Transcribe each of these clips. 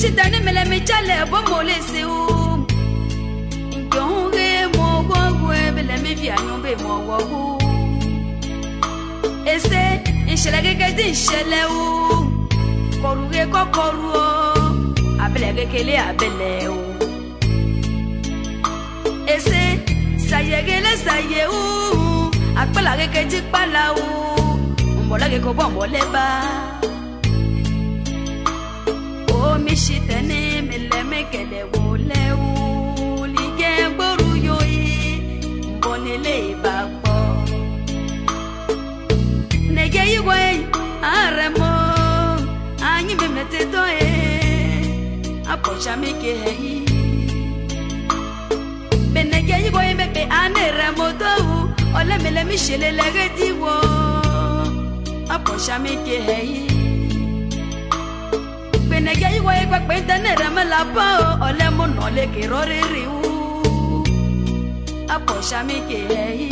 shitani mele mi chale bo mole se u Njon re mo wo wo bele mi bi anyo be mo wo u Ese ìṣẹ̀lẹ̀ kékeré tí ń ṣẹlẹ̀ o kọrùwé kọ́kọ́rù o abẹ́lẹ̀ kékeré abẹ́lẹ̀ o. èsè ṣàyẹ̀gẹ́lẹ́ ṣàyẹ̀ o àpẹ́là kékeré tí pàlà o mbọ̀lẹ́gẹ̀ kò bọ̀ mbọ̀lẹ́ bá. omi ṣì tẹ́ni mi lẹ́mẹ̀kẹ̀lẹ̀ wò lẹ́wù lìgẹ́ gbòòrò yòóyì mbọ̀ nílé ìbá. ushamike hei benege yibo imepe anere motou olemele mishelelege wo. apo ushamike hei benege yibo ikpekpe ntenere melapo olemunolekiroririwu apo ushamike hei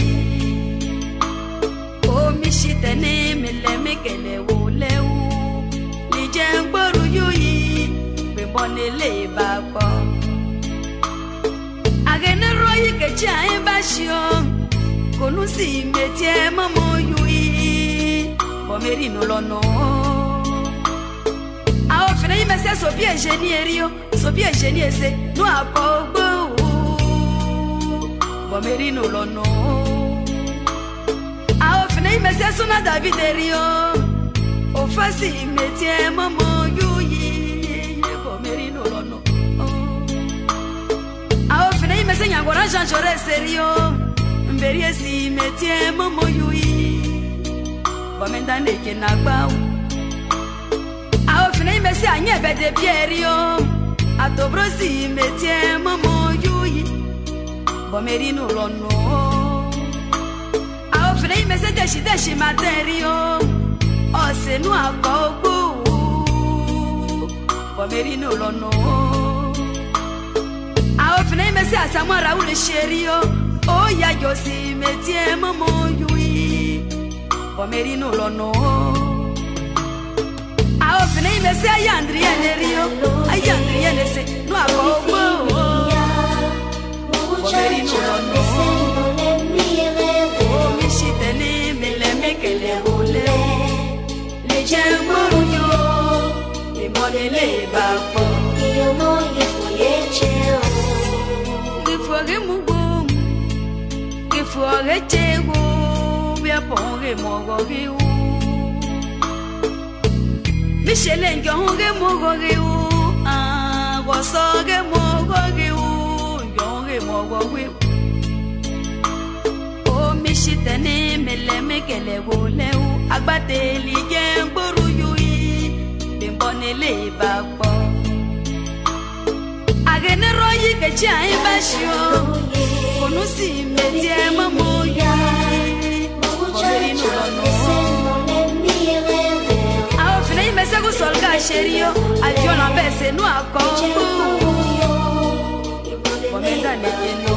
omishiteni wo. pasión con un si mamo yui, moyui pomerino lo no a ofre y me se so bien ingeniero so bien ingeniero se no a pogo pomerino lo no a ofre y me se so na david erio o fasi me mamo yui. Voilà, j'en sérieux. Mberi esi metie momo yui. Bomenda neke na gbau. fina imesi anye bede bierio. Atobrosi metie momo yui. Bomeri no lono. Ao fina imesi deshi deshi materio. Ose oh, nu akogbu. Bomeri no lono si asamara uri sherio oya yosi metie momo yui pomerino lo no a ofne me se ayandri enerio ayandri enese no akobo pomerino lo no o mi shitene mele mekele ole le jemoruyo imolele bapo iyomoyo ore mugum gifu ore chego bia pore mogori u michele njo ore mogori u ah goso ore mogori u njo ore mogori u o michite ni mele mekele wole u agbate li je ngboru yu yi bimbo nile ibapa chai basho Konusimbe tie mamoya Koverino no Ao finei mese kusolga sherio Avyo na bese nu ako Komenda ne yeno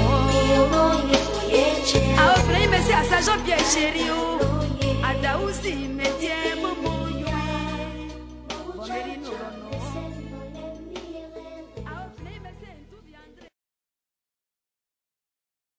Ao finei mese asa Jean-Pierre sherio Adausi mese